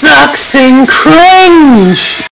sucks and cringe.